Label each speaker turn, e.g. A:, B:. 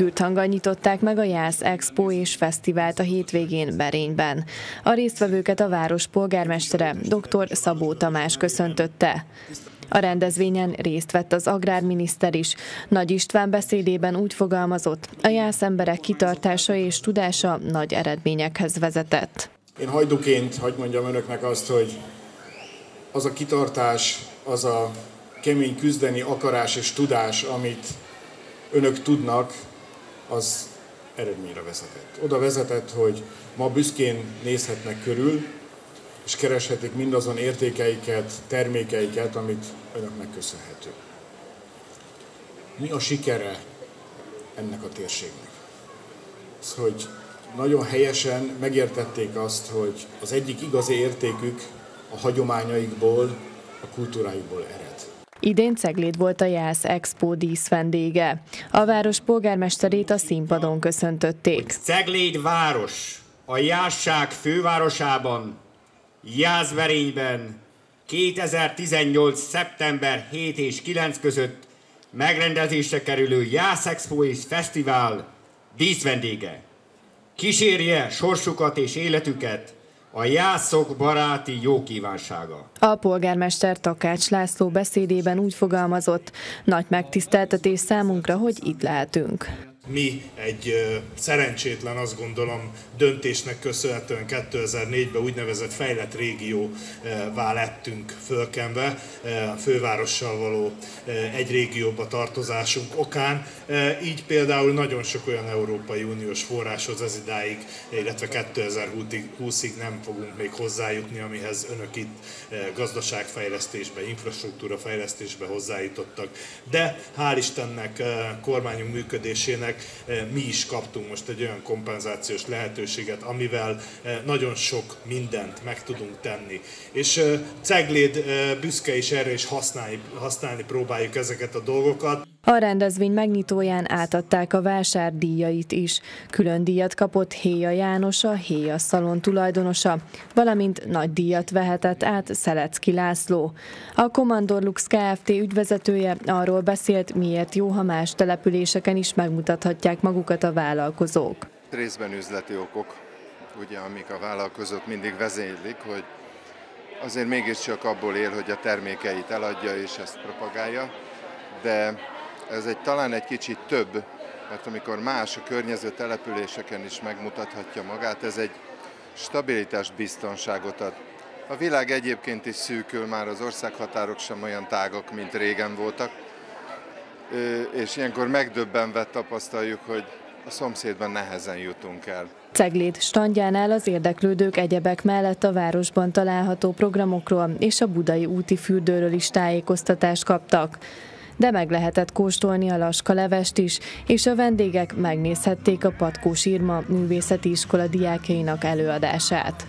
A: Kürthangan nyitották meg a Jász Expo és Fesztivált a hétvégén Berényben. A résztvevőket a város polgármestere dr. Szabó Tamás köszöntötte. A rendezvényen részt vett az agrárminiszter is. Nagy István beszédében úgy fogalmazott, a jász emberek kitartása és tudása nagy eredményekhez vezetett.
B: Én hajduként hagyd mondjam önöknek azt, hogy az a kitartás, az a kemény küzdeni akarás és tudás, amit önök tudnak, az eredményre vezetett. Oda vezetett, hogy ma büszkén nézhetnek körül, és kereshetik mindazon értékeiket, termékeiket, amit önöknek köszönhető. Mi a sikere ennek a térségnek? Az, hogy nagyon helyesen megértették azt, hogy az egyik igazi értékük a hagyományaikból, a kultúrájukból ered.
A: Idén Cegléd volt a Jász Expo dísz vendége. A város polgármesterét a színpadon köszöntötték.
C: Cegléd város a Jásság fővárosában, Jászverényben 2018. szeptember 7 és 9 között megrendezésre kerülő Jász Expo és Fesztivál díszvendége. Kísérje sorsukat és életüket a jászok baráti jó kívánsága.
A: A polgármester Takács László beszédében úgy fogalmazott, nagy megtiszteltetés számunkra, hogy itt lehetünk
D: mi egy szerencsétlen, azt gondolom, döntésnek köszönhetően 2004-ben úgynevezett fejlett régióvá lettünk fölkenve, a fővárossal való egy régióba tartozásunk okán. Így például nagyon sok olyan Európai Uniós forráshoz ez idáig, illetve 2020-ig nem fogunk még hozzájutni, amihez önök itt gazdaságfejlesztésbe, infrastruktúra fejlesztésbe hozzájutottak. De hál' Istennek kormányunk működésének Eh, mi is kaptunk most egy olyan kompenzációs lehetőséget, amivel eh, nagyon sok mindent meg tudunk tenni. És eh, Cegléd büszke is erre is használni, használni próbáljuk ezeket a dolgokat.
A: A rendezvény megnyitóján átadták a vásárdíjait is. Külön díjat kapott Héja János, a Héja szalon tulajdonosa, valamint nagy díjat vehetett át Szelecki László. A Commandor Lux Kft. ügyvezetője arról beszélt, miért jó, ha más településeken is megmutathatják magukat a vállalkozók.
E: Részben üzleti okok, ugye, amik a vállalkozók mindig vezénylik, hogy azért mégiscsak abból él, hogy a termékeit eladja és ezt propagálja, de ez egy talán egy kicsit több, mert amikor más a környező településeken is megmutathatja magát, ez egy stabilitást, biztonságot ad. A világ egyébként is szűkül, már az országhatárok sem olyan tágak, mint régen voltak, és ilyenkor megdöbbenve tapasztaljuk, hogy a szomszédban nehezen jutunk el.
A: Ceglét standjánál az érdeklődők egyebek mellett a városban található programokról és a budai úti fürdőről is tájékoztatást kaptak de meg lehetett kóstolni a laskalevest is, és a vendégek megnézhették a Patkó Sírma Művészeti Iskola diákjainak előadását.